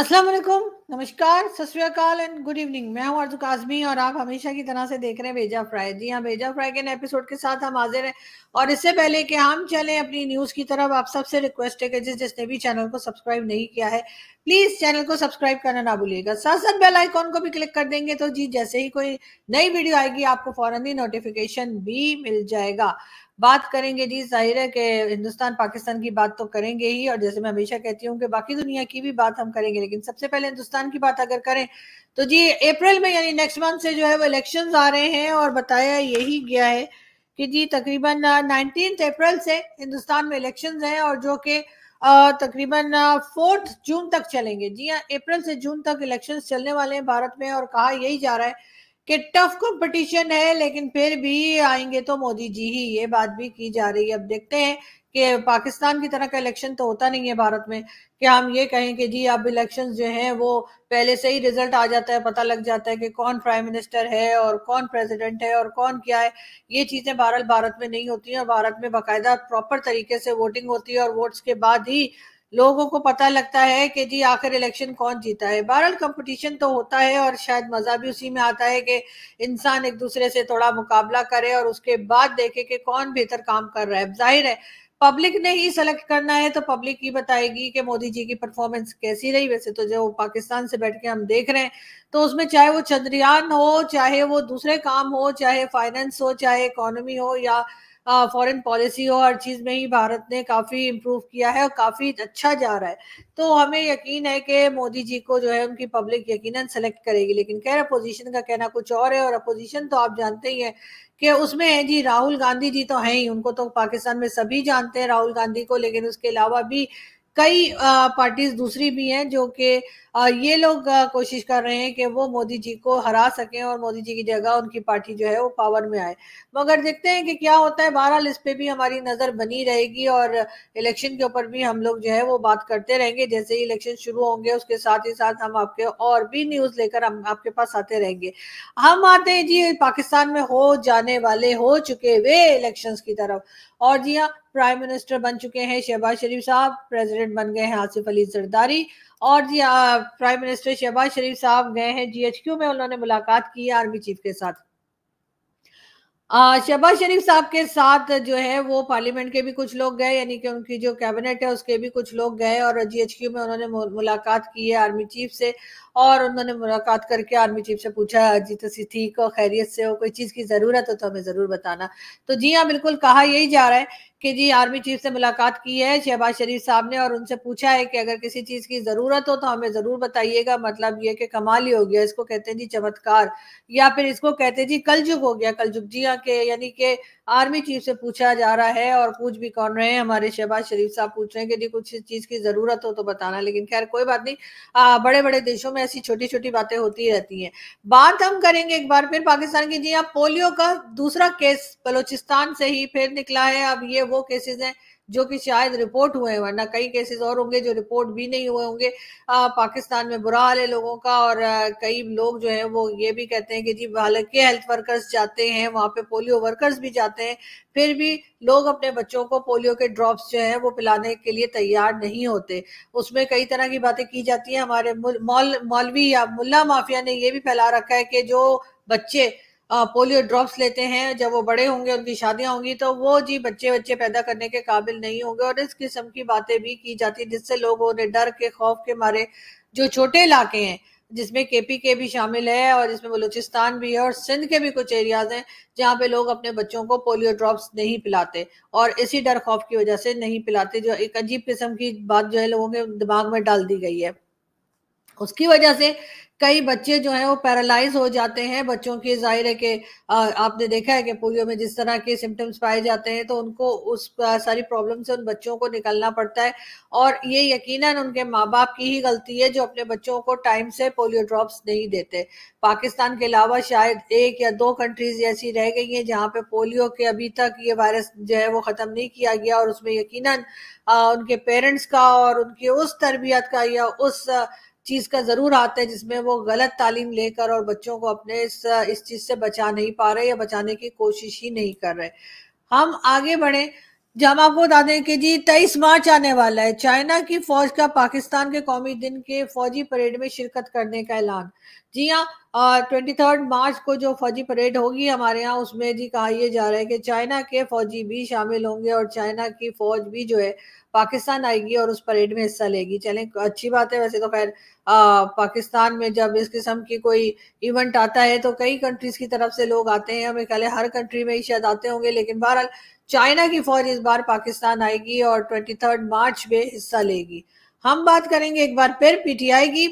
अस्सलाम वालेकुम। नमस्कार, सत एंड गुड इवनिंग मैं हूँ अर्जु काजमी और आप हमेशा की तरह से देख रहे हैं भेजा फ्राई जी हाँ भेजा फ्राई के एपिसोड के साथ हम हाजिर हैं। और इससे पहले कि हम चलें अपनी न्यूज़ की तरफ़, आप सबसे रिक्वेस्ट है कि जिस जिसने भी चैनल को सब्सक्राइब नहीं किया है प्लीज़ चैनल को सब्सक्राइब करना ना भूलिएगा। साथ साथ बेल आइकॉन को भी क्लिक कर देंगे तो जी, जैसे ही कोई नई वीडियो आएगी, आपको फ़ौरन ही नोटिफिकेशन भी मिल जाएगा। बात करेंगे जी, ज़ाहिर है कि हिंदुस्तान पाकिस्तान की बात तो करेंगे ही, और जैसे मैं हमेशा कहती हूँ कि बाकी दुनिया की भी बात हम करेंगे, लेकिन सबसे पहले हिंदुस्तान की बात अगर करें तो जी, अप्रैल में यानी नेक्स्ट मंथ से जो है वो इलेक्शन आ रहे हैं, और बताया यही गया है कि जी, तकरीबन नाइनटीन अप्रैल से हिंदुस्तान में इलेक्शन हैं, और जो कि तकरीबन फोर्थ जून तक चलेंगे। जी हाँ अप्रैल से जून तक इलेक्शन चलने वाले हैं भारत में, और कहा यही जा रहा है कि टफ कंपटीशन है, लेकिन फिर भी आएँगे तो मोदी जी ही, ये बात भी की जा रही है। अब देखते हैं कि पाकिस्तान की तरह का इलेक्शन तो होता नहीं है भारत में। कि हम ये कहें कि जी, अब इलेक्शन जो हैं, वो पहले से ही रिज़ल्ट आ जाता है, पता लग जाता है कि कौन प्राइम मिनिस्टर है और कौन प्रेसिडेंट है और कौन क्या है। ये चीज़ें भारत भारत में नहीं होती हैं भारत में बाकायदा प्रॉपर तरीके से वोटिंग होती है और वोट्स के बाद ही लोगों को पता लगता है कि जी, आखिर इलेक्शन कौन जीता है? बहरहाल कंपटीशन तो होता है और शायद मज़ा भी उसी में आता है कि इंसान एक दूसरे से थोड़ा मुकाबला करे और उसके बाद देखे कि कौन बेहतर काम कर रहा है। ज़ाहिर है पब्लिक ने ही सेलेक्ट करना है तो पब्लिक ही बताएगी कि मोदी जी की परफॉर्मेंस कैसी रही। वैसे तो जो पाकिस्तान से बैठ के हम देख रहे हैं तो उसमें चाहे वो चंद्रयान हो, चाहे वो दूसरे काम हो, चाहे फाइनेंस हो, चाहे इकोनॉमी हो या फॉरेन पॉलिसी हो हर चीज़ में ही भारत ने काफ़ी इम्प्रूव किया है और काफ़ी अच्छा जा रहा है। तो हमें यकीन है कि मोदी जी को जो है उनकी पब्लिक यकीनन सेलेक्ट करेगी, लेकिन कह अपोजिशन का कहना कुछ और है और अपोजिशन तो आप जानते ही है कि उसमें है जी राहुल गांधी जी तो हैं ही, उनको तो पाकिस्तान में सभी जानते हैं राहुल गांधी को, लेकिन उसके अलावा भी कई पार्टीज़ दूसरी भी हैं जो कि ये लोग कोशिश कर रहे हैं कि वो मोदी जी को हरा सकें और मोदी जी की जगह उनकी पार्टी जो है वो पावर में आए। मगर देखते हैं कि क्या होता है। बहरहाल इस पे भी हमारी नज़र बनी रहेगी और इलेक्शन के ऊपर भी हम लोग जो है वो बात करते रहेंगे। जैसे ही इलेक्शन शुरू होंगे, उसके साथ ही साथ हम आपके और भी न्यूज़ लेकर हम आपके पास आते रहेंगे। हम आते हैं जी, पाकिस्तान में हो जाने वाले, हो चुके वे इलेक्शन की तरफ़। और जी हाँ प्राइम मिनिस्टर बन चुके हैं शहबाज शरीफ साहब प्रेसिडेंट बन गए हैं आसिफ अली जरदारी और जी प्राइम मिनिस्टर शहबाज शरीफ साहब गए हैं जीएचक्यू में, उन्होंने मुलाकात की है आर्मी चीफ के साथ। शहबाज शरीफ साहब के साथ जो है वो पार्लियामेंट के भी कुछ लोग गए, यानी कि उनकी जो कैबिनेट है उसके भी कुछ लोग गए और जीएचक्यू में उन्होंने मुलाकात की है आर्मी चीफ से और उन्होंने मुलाकात करके आर्मी चीफ से पूछा जी तो ठीक हो खैरियत से हो, कोई चीज़ की ज़रूरत हो तो हमें ज़रूर बताना। तो जी हाँ बिल्कुल कहा यही जा रहा है कि जी आर्मी चीफ से मुलाकात की है शहबाज शरीफ साहब ने और उनसे पूछा है कि अगर किसी चीज़ की ज़रूरत हो तो हमें ज़रूर बताइएगा। मतलब ये कि कमाल ही हो गया इसको कहते हैं जी चमत्कार। या फिर इसको कहते हैं जी कलजुग हो गया कलजुग जी हाँ के यानी कि आर्मी चीफ से पूछा जा रहा है और पूछ भी कौन रहे हैं। हमारे शहबाज शरीफ साहब पूछ रहे हैं कि जी कुछ चीज़ की ज़रूरत हो तो बताना लेकिन खैर कोई बात नहीं। आ, बड़े बड़े देशों में ऐसी छोटी छोटी बातें होती रहती हैं। बात हम करेंगे एक बार फिर पाकिस्तान की। जी हाँ पोलियो का दूसरा केस बलोचिस्तान से ही फिर निकला है। अब ये वो केसेस हैं, जो कि शायद रिपोर्ट हुए हैं, वरना कई केसेस और होंगे जो रिपोर्ट भी नहीं हुए होंगे। पाकिस्तान में बुरा हाल है लोगों का और कई लोग जो है वो ये भी कहते हैं कि जी, हालाँकि हेल्थ वर्कर्स जाते हैं, वहाँ पे पोलियो वर्कर्स भी जाते हैं, फिर भी लोग अपने बच्चों को पोलियो के ड्रॉप्स जो है वो पिलाने के लिए तैयार नहीं होते। उसमें कई तरह की बातें की जाती हैं। हमारे मौल, मौलवी या मुल्ला माफिया ने ये भी फैला रखा है कि जो बच्चे पोलियो ड्रॉप्स लेते हैं, जब वो बड़े होंगे, उनकी शादियाँ होंगी तो वो जी बच्चे बच्चे पैदा करने के काबिल नहीं होंगे और इस किस्म की बातें भी की जाती जिससे लोगों ने डर के, खौफ के मारे जो छोटे इलाके हैं, जिसमें केपी के भी शामिल है और जिसमें बलूचिस्तान भी है और सिंध के भी कुछ एरियाज़ हैं, जहाँ पे लोग अपने बच्चों को पोलियो ड्रॉप्स नहीं पिलाते और इसी डर, खौफ की वजह से नहीं पिलाते, जो एक अजीब किस्म की बात जो है लोगों के दिमाग में डाल दी गई है। उसकी वजह से कई बच्चे जो हैं वो पैरालाइज हो जाते हैं बच्चों की, ज़ाहिर है कि आपने देखा है कि पोलियो में जिस तरह के सिम्टम्स पाए जाते हैं तो उनको उस सारी प्रॉब्लम से उन बच्चों को निकलना पड़ता है। और ये यकीनन उनके माँ बाप की ही गलती है, जो अपने बच्चों को टाइम से पोलियो ड्रॉप्स नहीं देते। पाकिस्तान के अलावा शायद एक या दो कंट्रीज़ ऐसी रह गई हैं, जहाँ पे पोलियो के अभी तक ये वायरस जो है वो ख़त्म नहीं किया गया, और उसमें यकीनन उनके पेरेंट्स का और उनकी उस तरबियत का या उस चीज़ का ज़रूर आता है जिसमें वो गलत तालीम लेकर और बच्चों को अपने इस इस चीज़ से बचा नहीं पा रहे या बचाने की कोशिश ही नहीं कर रहे। हम आगे बढ़े। जी हम आपको बता दें कि जी तेईस मार्च आने वाला है, चाइना की फौज का पाकिस्तान के कौमी दिन के फौजी परेड में शिरकत करने का ऐलान। जी हाँ ट्वेंटी थर्ड मार्च को जो फौजी परेड होगी हमारे यहाँ, उसमें जी कहा यह जा रहा है कि चाइना के फौजी भी शामिल होंगे और चाइना की फौज भी जो है पाकिस्तान आएगी और उस परेड में हिस्सा लेगी। चलें, अच्छी बात है वैसे तो खैर। पाकिस्तान में जब इस किस्म की कोई इवेंट आता है तो कई कंट्रीज़ की तरफ़ से लोग आते हैं। हमें ख्याल हर कंट्री में ही शायद आते होंगे, लेकिन बहरहाल चाइना की फौज इस बार पाकिस्तान आएगी और ट्वेंटी मार्च में हिस्सा लेगी। हम बात करेंगे एक बार फिर पीटीआई की।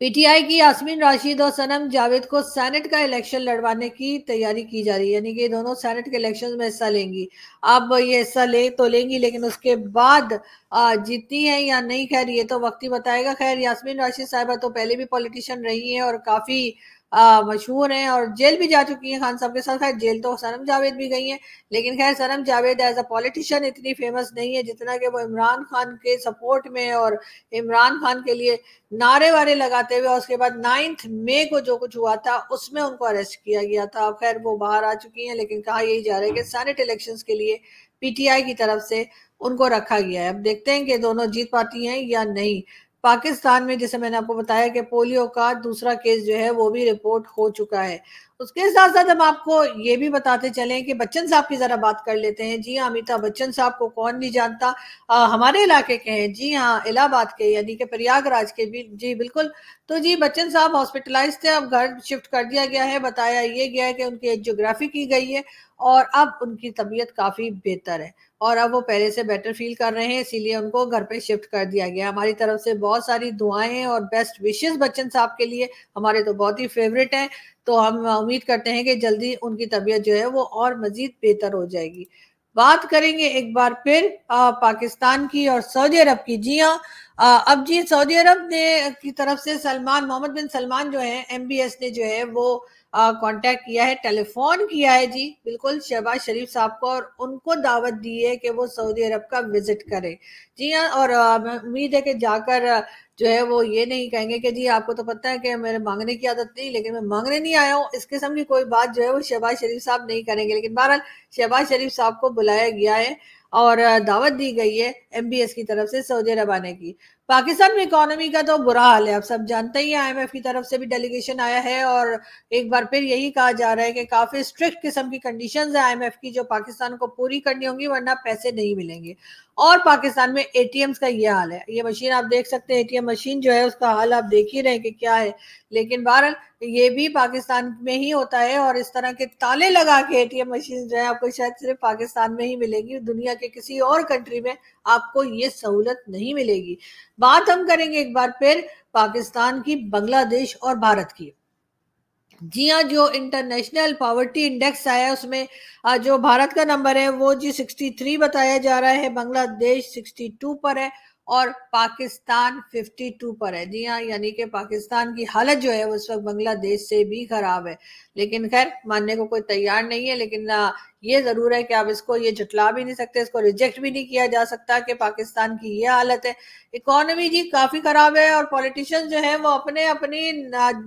पीटीआई की यासमीन राशिद और सनम जावेद को सेनेट का इलेक्शन लड़वाने की तैयारी की जा रही है, यानी कि दोनों सेनेट के इलेक्शन में हिस्सा लेंगी। अब ये हिस्सा ले तो लेंगी, लेकिन उसके बाद जीतती है या नहीं, खैर ये तो वक्त ही बताएगा। खैर, यासमीन राशिद साहबा तो पहले भी पॉलिटिशियन रही है और काफ़ी मशहूर हैं और जेल भी जा चुकी हैं खान साहब के साथ। खैर, जेल तो सनम जावेद भी गई हैं, लेकिन खैर, Sanam Javed as a politician इतनी फ़ेमस नहीं है जितना कि वो इमरान खान के सपोर्ट में और इमरान खान के लिए नारे वारे लगाते हुए उसके बाद नाइन्थ मे को जो कुछ हुआ था, उसमें उनको अरेस्ट किया गया था। अब खैर, वो बाहर आ चुकी हैं, लेकिन कहा यही जा रहा है कि सेनेट इलेक्शन के लिए पीटीआई की तरफ़ से उनको रखा गया है। अब देखते हैं कि दोनों जीत पाती हैं या नहीं। पाकिस्तान में, जैसे मैंने आपको बताया कि पोलियो का दूसरा केस जो है वो भी रिपोर्ट हो चुका है। उसके साथ साथ हम आपको ये भी बताते चलें कि बच्चन साहब की जरा बात कर लेते हैं। जी हाँ अमिताभ बच्चन साहब को कौन नहीं जानता। आ, हमारे इलाके के हैं। जी हाँ इलाहाबाद के यानी कि प्रयागराज के भी। जी बिल्कुल। तो जी बच्चन साहब हॉस्पिटलाइज थे। अब घर शिफ्ट कर दिया गया है। बताया ये गया है कि उनकी एजियोग्राफी की गई है और अब उनकी तबीयत काफ़ी बेहतर है और अब वो पहले से बेटर फील कर रहे हैं इसीलिए उनको घर पे शिफ्ट कर दिया गया हमारी तरफ़ से बहुत सारी दुआएँ और बेस्ट विशेष बच्चन साहब के लिए। हमारे तो बहुत ही फेवरेट हैं। तो हम उम्मीद करते हैं कि जल्दी उनकी तबीयत जो है वो और मजीद बेहतर हो जाएगी। बात करेंगे एक बार फिर आ, पाकिस्तान की और सऊदी अरब की। जी हाँ अब जी सऊदी अरब ने की तरफ़ से सलमान मोहम्मद बिन सलमान जो है एमबीएस ने जो है वो कांटेक्ट किया है टेलीफोन किया है जी। बिल्कुल, शहबाज शरीफ साहब को और उनको दावत दी है कि वो सऊदी अरब का विज़िट करें। जी हाँ और उम्मीद है कि जाकर जो है वो ये नहीं कहेंगे कि जी आपको तो पता है कि मेरे मांगने की आदत नहीं, लेकिन मैं मांगने नहीं आया हूँ। इस किस्म की कोई बात जो है वो शहबाज शरीफ साहब नहीं करेंगे। लेकिन बहरहाल, शहबाज शरीफ साहब को बुलाया गया है। और दावत दी गई है एमबीएस की तरफ़ से सऊदी अरब आने की। पाकिस्तान में इकोनॉमी का तो बुरा हाल है, आप सब जानते ही आईएमएफ की तरफ़ से भी डेलीगेशन आया है और एक बार फिर यही कहा जा रहा है कि काफ़ी स्ट्रिक्ट किस्म की कंडीशंस है आईएमएफ की जो पाकिस्तान को पूरी करनी होंगी, वरना पैसे नहीं मिलेंगे। और पाकिस्तान में एटीएम्स का ये हाल है। ये मशीन आप देख सकते हैं एटीएम मशीन जो है, उसका हाल आप देख ही रहे हैं कि क्या है। लेकिन बहरहाल, ये भी पाकिस्तान में ही होता है और इस तरह के ताले लगा के एटीएम मशीन जो है, आपको शायद सिर्फ़ पाकिस्तान में ही मिलेगी, दुनिया के किसी और कंट्री में आपको ये सहूलत नहीं मिलेगी। बात हम करेंगे एक बार फिर पाकिस्तान की, बांग्लादेश और भारत की। जी हाँ जो इंटरनेशनल पॉवर्टी इंडेक्स आया उसमें जो भारत का नंबर है, वो जी 63 बताया जा रहा है, बांग्लादेश 62 पर है और पाकिस्तान 52 पर है। जी हाँ यानी कि पाकिस्तान की हालत जो है, उस वक्त बांग्लादेश से भी खराब है। लेकिन खैर, मानने को कोई तैयार नहीं है, लेकिन ये ज़रूर है कि आप इसको, ये जटला भी नहीं सकते, इसको रिजेक्ट भी नहीं किया जा सकता कि पाकिस्तान की ये हालत है। इकोनॉमी जी काफ़ी खराब है और पॉलिटिशियन जो है, वो अपने, अपनी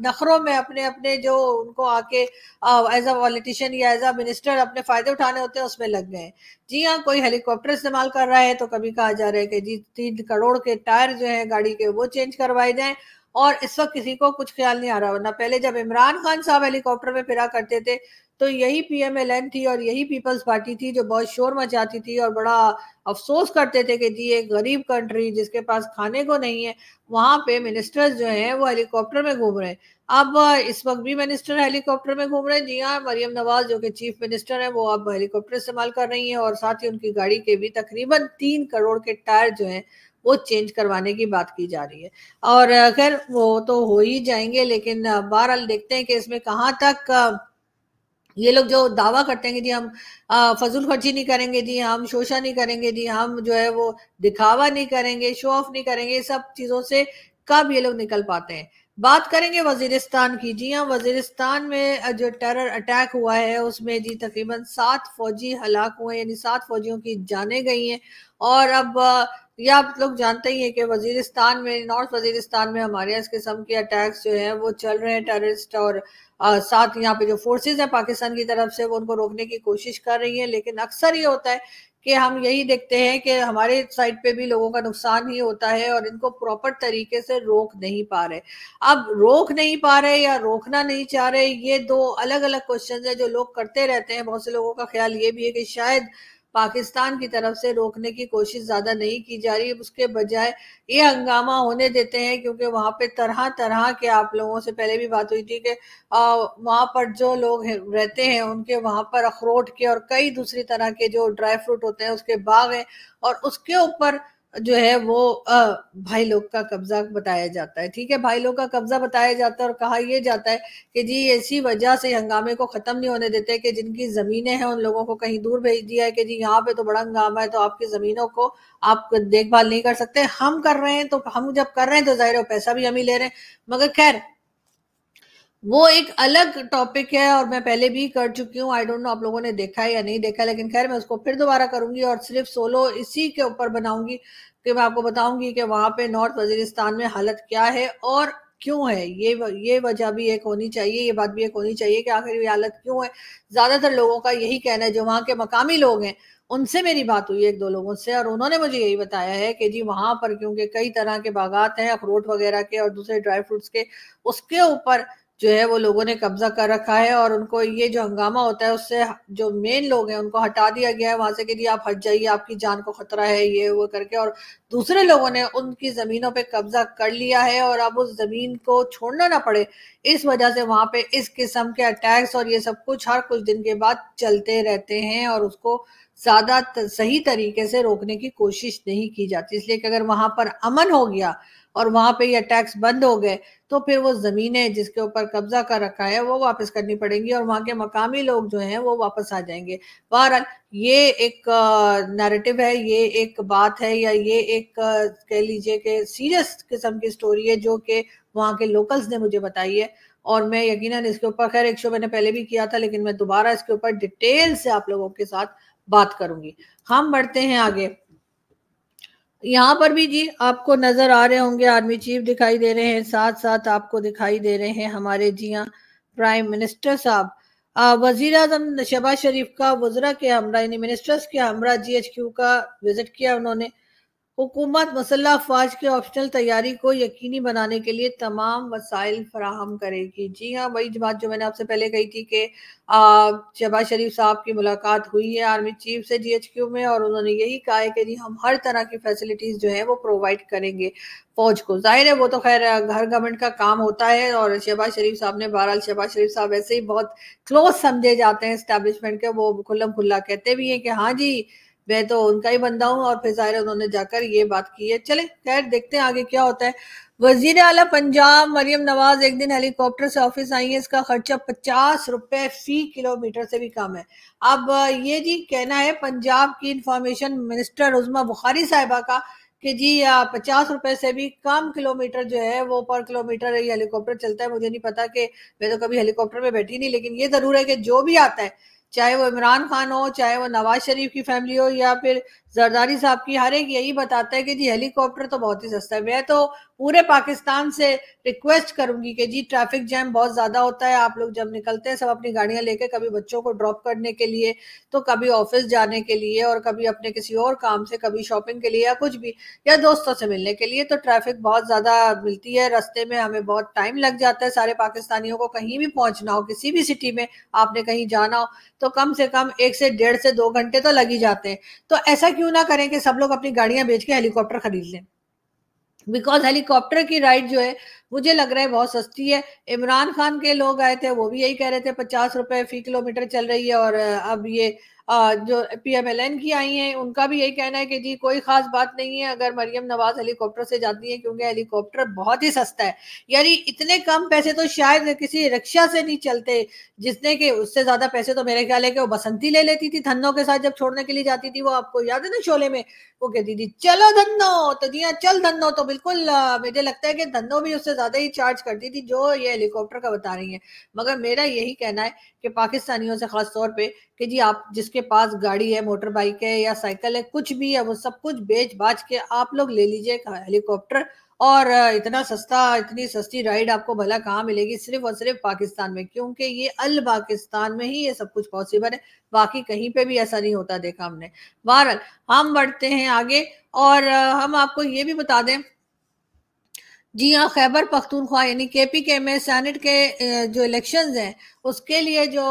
नखरों में, अपने अपने जो उनको आके एज अ पॉलिटिशियन या एज अ मिनिस्टर अपने फ़ायदे उठाने होते हैं, उसमें लग गए जी हाँ कोई हेलीकॉप्टर इस्तेमाल कर रहा है तो कभी कहा जा रहा है कि जी, तीन करोड़ के टायर जो है, गाड़ी के, वो चेंज करवाए जाए। और इस वक्त किसी को कुछ ख्याल नहीं आ रहा वरना पहले जब इमरान खान साहब हेलीकॉप्टर में फिरा करते थे तो यही पीएमएलएन थी और यही पीपल्स पार्टी थी जो बहुत शोर मचाती थी और बड़ा अफसोस करते थे कि जी एक गरीब कंट्री जिसके पास खाने को नहीं है, वहाँ पे मिनिस्टर्स जो हैं वो हेलीकॉप्टर में घूम रहे हैं। अब इस वक्त भी मिनिस्टर हेलीकॉप्टर में घूम रहे हैं। जी हाँ मरियम नवाज़ जो कि चीफ मिनिस्टर है, वो अब हेलीकॉप्टर इस्तेमाल कर रही हैं और साथ ही उनकी गाड़ी के भी तकरीबन तीन करोड़ के टायर जो हैं वो चेंज करवाने की बात की जा रही है। और खैर वो तो हो ही जाएँगे, लेकिन बहरहाल देखते हैं कि इसमें कहाँ तक, ये लोग जो दावा करते हैं कि जी हम फजूल खर्ची नहीं करेंगे, जी हम शोषा नहीं करेंगे, जी हम जो है वो दिखावा नहीं करेंगे शो ऑफ़ नहीं करेंगे सब चीज़ों से कब ये लोग निकल पाते हैं? बात करेंगे वजीरिस्तान की। जी हाँ वजीरिस्तान में जो टेरर अटैक हुआ है, उसमें जी तकरीबन सात फौजी हलाक हुए यानी सात फौजियों की जाने गई हैं। और अब यह आप लोग जानते ही हैं कि वजीरिस्तान में नॉर्थ वजीरिस्तान में हमारे इस किस्म के अटैक्स जो हैं, वो चल रहे हैं टेररिस्ट और साथ यहाँ पे जो फोर्सेज हैं पाकिस्तान की तरफ़ से, वो उनको रोकने की कोशिश कर रही हैं। लेकिन अक्सर ये होता है कि हम यही देखते हैं कि हमारे साइड पे भी लोगों का नुकसान ही होता है और इनको प्रॉपर तरीके से रोक नहीं पा रहे। अब रोक नहीं पा रहे या रोकना नहीं चाह रहे, ये दो अलग अलग क्वेश्चन है जो लोग करते रहते हैं। बहुत से लोगों का ख्याल ये भी है कि शायद पाकिस्तान की तरफ़ से रोकने की कोशिश ज़्यादा नहीं की जा रही। उसके बजाय ये हंगामा होने देते हैं क्योंकि वहाँ पे तरह तरह के आप लोगों से पहले भी बात हुई थी कि वहाँ पर जो लोग रहते हैं, उनके वहाँ पर अखरोट के और कई दूसरी तरह के जो ड्राई फ्रूट होते हैं, उसके बाग हैं और उसके ऊपर जो है वो भाई लोग का कब्जा बताया जाता है, ठीक है? भाई लोग का कब्जा बताया जाता है और कहा यह जाता है कि जी ऐसी वजह से हंगामे को खत्म नहीं होने देते कि जिनकी जमीनें हैं उन लोगों को कहीं दूर भेज दिया है कि जी, यहाँ पे तो बड़ा हंगामा है तो आपकी जमीनों को आप देखभाल नहीं कर सकते। हम कर रहे हैं तो हम जब कर रहे हैं तो ज़ाहिर है पैसा भी हम ही ले रहे हैं। मगर खैर वो एक अलग टॉपिक है और मैं पहले भी कर चुकी हूँ। आई डोंट नो आप लोगों ने देखा है या नहीं देखा लेकिन खैर मैं उसको फिर दोबारा करूँगी और सिर्फ़ सोलो इसी के ऊपर बनाऊँगी कि मैं आपको बताऊँगी कि वहाँ पे नॉर्थ वजीरिस्तान में हालत क्या है और क्यों है। ये ये वजह भी एक होनी चाहिए, ये बात भी एक होनी चाहिए कि आखिर ये हालत क्यों है। ज़्यादातर लोगों का यही कहना है, जो वहाँ के मकामी लोग हैं, उनसे मेरी बात हुई एक दो लोगों से और उन्होंने मुझे यही बताया है कि जी वहाँ पर क्योंकि कई तरह के बागात हैं, अखरोट वगैरह के और दूसरे ड्राई फ्रूट्स के, उसके ऊपर जो है वो लोगों ने कब्जा कर रखा है और उनको ये जो हंगामा होता है उससे जो मेन लोग हैं, उनको हटा दिया गया है। वहाँ से कि जी, आप हट जाइए, आपकी जान को खतरा है, ये, वो करके और दूसरे लोगों ने उनकी जमीनों पे कब्जा कर लिया है और अब उस ज़मीन को छोड़ना ना पड़े। इस वजह से वहाँ पे इस किस्म के अटैक्स और ये सब कुछ हर कुछ दिन के बाद चलते रहते हैं और उसको ज़्यादा सही तरीके से रोकने की कोशिश नहीं की जाती। इसलिए कि अगर वहाँ पर अमन हो गया और वहाँ पे ये टैक्स बंद हो गए तो फिर वो जमीनें जिसके ऊपर कब्जा कर रखा है, वो वापस करनी पड़ेंगी और वहाँ के मकामी लोग जो हैं वो वापस आ जाएँगे। बहरहाल, ये एक नैरेटिव है, ये एक बात है या ये एक कह लीजिए कि सीरियस किस्म की स्टोरी है जो कि वहाँ के लोकल्स ने मुझे बताई है। और मैं यकीनन इसके ऊपर, खैर, एक शो मैंने पहले भी किया था, लेकिन मैं दोबारा इसके ऊपर डिटेल से आप लोगों के साथ बात करूँगी। हम बढ़ते हैं आगे। यहाँ पर भी जी आपको नज़र आ रहे होंगे, आर्मी चीफ दिखाई दे रहे हैं साथ साथ आपको दिखाई दे रहे हैं हमारे जी हाँ प्राइम मिनिस्टर साहब। वज़ीर अजम शबाज शरीफ का, वजरा के हमरा, यानी मिनिस्टर्स के हमरा जी एच क्यू का विज़िट किया उन्होंने। हुकूमत मसल्ला अफवाज के ऑप्शनल तैयारी को यकीनी बनाने के लिए तमाम वसाइल फराहम करेगी। जी हाँ वही बात जो मैंने आपसे पहले कही थी कि शहबाज शरीफ साहब की मुलाकात हुई है आर्मी चीफ से जीएचक्यू में और उन्होंने यही कहा है कि जी, हम हर तरह की फैसिलिटीज़ जो है वो प्रोवाइड करेंगे फौज को। ज़ाहिर है वो तो खैर घर गवर्नमेंट का काम होता है और शहबाज शरीफ साहब ने बहरहाल शहबाज शरीफ साहब ऐसे ही बहुत क्लोज समझे जाते हैं स्टैब्लिशमेंट के, वो खुल्लम खुल्ला कहते भी हैं कि हाँ जी मैं तो उनका ही बंदा हूँ और फिर ज़ाहिर उन्होंने जाकर ये बात की है। चले, खैर, देखते हैं आगे क्या होता है। वज़ीर अला पंजाब, मरियम नवाज़ एक दिन हेलीकॉप्टर से ऑफ़िस आई है। इसका खर्चा पचास रुपए फ़ी किलोमीटर से भी कम है। अब ये जी कहना है, पंजाब की इंफॉर्मेशन मिनिस्टर उजमा बुखारी साहिबा का कि जी पचास रुपए से भी कम किलोमीटर जो है, वो पर किलोमीटर हेलीकॉप्टर चलता है। मुझे नहीं पता कि मैं तो कभी हेलीकॉप्टर में बैठी नहीं, लेकिन ये ज़रूर है कि जो भी आता है चाहे वो इमरान खान हो चाहे वो नवाज़ शरीफ की फैमिली हो या फिर जरदारी साहब की हर एक यही बताता है कि जी हेलीकॉप्टर तो बहुत ही सस्ता है। मैं तो पूरे पाकिस्तान से रिक्वेस्ट करूँगी कि जी ट्रैफ़िक जैम बहुत ज़्यादा होता है। आप लोग जब निकलते हैं, सब अपनी गाड़ियाँ लेके कभी बच्चों को ड्रॉप करने के लिए तो कभी ऑफ़िस जाने के लिए और कभी अपने किसी और काम से, कभी शॉपिंग के लिए या कुछ भी, या दोस्तों से मिलने के लिए तो ट्रैफ़िक बहुत ज़्यादा मिलती है। रस्ते में हमें बहुत टाइम लग जाता है सारे पाकिस्तानियों को कहीं भी पहुँचना हो, किसी भी सिटी में आपने कहीं जाना हो तो कम से कम एक से डेढ़ से दो घंटे तो लग ही जाते हैं। तो ऐसा क्यों ना करें कि सब लोग अपनी गाड़ियाँ बेच के हेलीकॉप्टर खरीद लें? बिकॉज़ हेलीकॉप्टर की राइड जो है, मुझे लग रहा है बहुत सस्ती है। इमरान खान के लोग आए थे, वो भी यही कह रहे थे, पचास रुपए फ़ी किलोमीटर चल रही है और अब ये जो पीएमएलएन की आई हैं, उनका भी यही कहना है कि जी, कोई खास बात नहीं है अगर मरियम नवाज़ हेलीकॉप्टर से जाती है, क्योंकि हेलीकॉप्टर बहुत ही सस्ता है। यानी इतने कम पैसे तो शायद किसी रिक्शा से नहीं चलते, जिसने कि उससे ज़्यादा पैसे तो मेरे ख्याल है कि वो बसंती ले लेती थी धनों के साथ जब छोड़ने के लिए जाती थी, वो आपको याद है ना शोले में? वो कहती थी, चलो धनो तो जी हाँ चल धनो तो बिल्कुल मुझे लगता है कि धनो भी उससे ज़्यादा ही चार्ज करती थी, जो ये हेलीकॉप्टर का बता रही है। मगर मेरा यही कहना है कि पाकिस्तानियों से खास तौर पे कि जी, आप जिसके पास गाड़ी है मोटर बाइक है या साइकिल है, कुछ भी है, वो सब कुछ बेच बाच के आप लोग ले लीजिए हेलीकॉप्टर और इतना सस्ता, इतनी सस्ती राइड आपको भला कहाँ मिलेगी सिर्फ़ और सिर्फ़ पाकिस्तान में, क्योंकि ये अल पाकिस्तान में ही ये सब कुछ पॉसिबल है, बाकी कहीं पे भी ऐसा नहीं होता, देखा हमने। बहरहाल, हम बढ़ते हैं आगे और हम आपको ये भी बता दें जी हाँ खैबर पख्तूनख्वा, यानी के पी के में सैनेट के जो इलेक्शन हैं, उसके लिए जो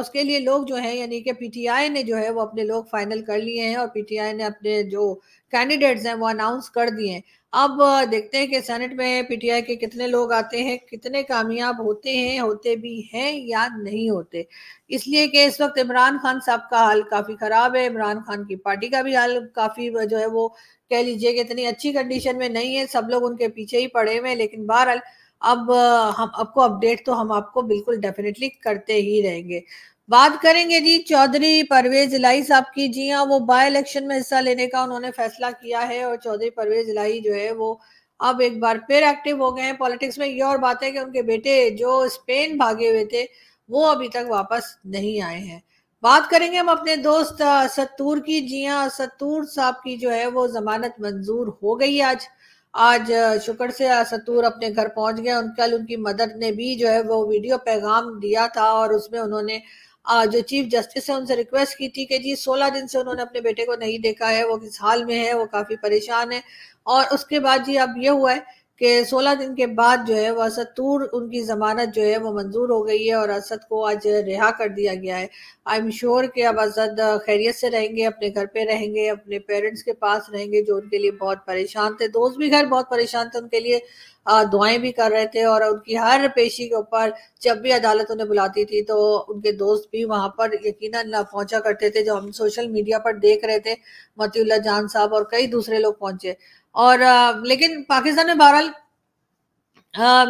उसके लिए लोग जो है, यानी कि पीटीआई ने जो है, वो अपने लोग फाइनल कर लिए हैं और पीटीआई ने अपने जो कैंडिडेट्स हैं, वो अनाउंस कर दिए हैं। अब देखते हैं कि सेनेट में पीटीआई के कितने लोग आते हैं, कितने कामयाब होते हैं, होते भी हैं या नहीं होते। इसलिए कि इस वक्त इमरान खान साहब का हाल काफ़ी खराब है, इमरान खान की पार्टी का भी हाल काफ़ी जो है वो कह लीजिए कि इतनी अच्छी कंडीशन में नहीं है, सब लोग उनके पीछे ही पड़े हुए हैं, लेकिन बहरहाल अब हम आपको अपडेट तो हम आपको बिल्कुल डेफिनेटली करते ही रहेंगे। बात करेंगे जी, चौधरी परवेज इलाई साहब की। जी हाँ वो बाय इलेक्शन में हिस्सा लेने का उन्होंने फैसला किया है और चौधरी परवेज इलाई जो है, वो अब एक बार फिर एक्टिव हो गए हैं पॉलिटिक्स में। ये और बात है कि उनके बेटे जो स्पेन भागे हुए थे, वो अभी तक वापस नहीं आए हैं। बात करेंगे हम अपने दोस्त सत्तूर की। जी हाँ सत्तूर साहब की जो है, वो जमानत मंजूर हो गई आज। आज शुक्र से सत्तूर अपने घर पहुँच गए। उन कल उनकी मदर ने भी जो है, वो वीडियो पैगाम दिया था और उसमें उन्होंने जो चीफ जस्टिस है, उनसे रिक्वेस्ट की थी कि जी 16 दिन से उन्होंने अपने बेटे को नहीं देखा है, वो किस हाल में है, वो काफ़ी परेशान है। और उसके बाद जी, अब ये हुआ है कि 16 दिन के बाद जो है वह असद तूर, उनकी जमानत जो है वो मंजूर हो गई है और असद को आज रिहा कर दिया गया है। आई एम श्योर कि अब असद खैरियत से रहेंगे, अपने घर पे रहेंगे, अपने पेरेंट्स के पास रहेंगे, जो उनके लिए बहुत परेशान थे। दोस्त भी घर बहुत परेशान थे, उनके लिए दुआएँ भी कर रहे थे और उनकी हर पेशी के ऊपर जब भी अदालत उन्हें बुलाती थी तो उनके दोस्त भी वहाँ पर यकीनन पहुँचा करते थे, जो हम सोशल मीडिया पर देख रहे थे मतीउल्ला जान साहब और कई दूसरे लोग पहुँचे। और लेकिन पाकिस्तान में बहरहाल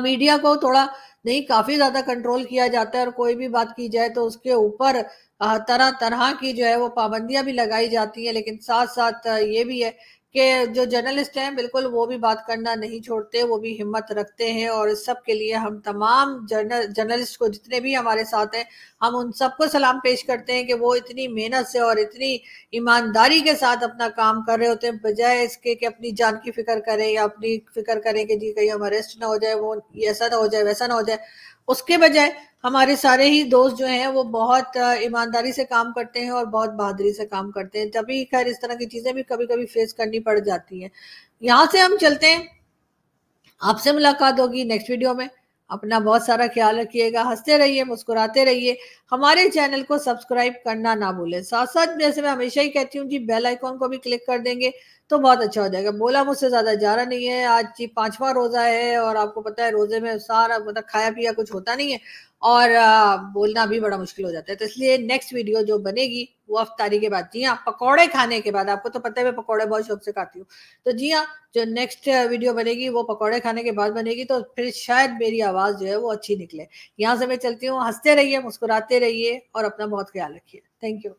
मीडिया को थोड़ा नहीं, काफ़ी ज़्यादा कंट्रोल किया जाता है और कोई भी बात की जाए तो उसके ऊपर तरह तरह की जो है वो पाबंदियाँ भी लगाई जाती हैं, लेकिन साथ साथ ये भी है कि जो जर्नलिस्ट हैं, बिल्कुल वो भी बात करना नहीं छोड़ते, वो भी हिम्मत रखते हैं और इस सब के लिए हम तमाम जर्नल, जर्नलिस्ट को जितने भी हमारे साथ हैं, हम उन सबको सलाम पेश करते हैं कि वो इतनी मेहनत से और इतनी ईमानदारी के साथ अपना काम कर रहे होते हैं, बजाय इसके कि अपनी जान की फ़िक्र करें या अपनी फ़िक्र करें कि जी कहीं हम अरेस्ट ना हो जाए, वो ऐसा ना हो जाए, वैसा ना हो जाए। उसके बजाय हमारे सारे ही दोस्त जो हैं, वो बहुत ईमानदारी से काम करते हैं और बहुत बहादुरी से काम करते हैं। तभी खैर इस तरह की चीज़ें भी कभी कभी फेस करनी पड़ जाती हैं। यहाँ से हम चलते हैं। आपसे मुलाकात होगी नेक्स्ट वीडियो में। अपना बहुत सारा ख्याल रखिएगा, हँसते रहिए, मुस्कुराते रहिए। हमारे चैनल को सब्सक्राइब करना ना भूलें। साथ साथ जैसे मैं हमेशा ही कहती हूँ जी, बेल आइकॉन को भी क्लिक कर देंगे तो बहुत अच्छा हो जाएगा। बोला मुझसे ज़्यादा जा रहा नहीं है। आज जी पांचवा रोजा है और आपको पता है रोज़े में सारा मतलब खाया पिया कुछ होता नहीं है। और बोलना भी बड़ा मुश्किल हो जाता है। तो इसलिए नेक्स्ट वीडियो जो बनेगी, वो अफ्तारी के बाद। जी हाँ पकौड़े खाने के बाद। आपको तो पता है, मैं पकौड़े बहुत शौक से खाती हूँ। तो जी हाँ जो नेक्स्ट वीडियो बनेगी, वो पकौड़े खाने के बाद बनेगी। तो फिर शायद मेरी आवाज़ जो है, वो अच्छी निकले। यहाँ से मैं चलती हूँ, हँसते रहिए, मुस्कुराते रहिए और अपना बहुत ख्याल रखिए। Thank you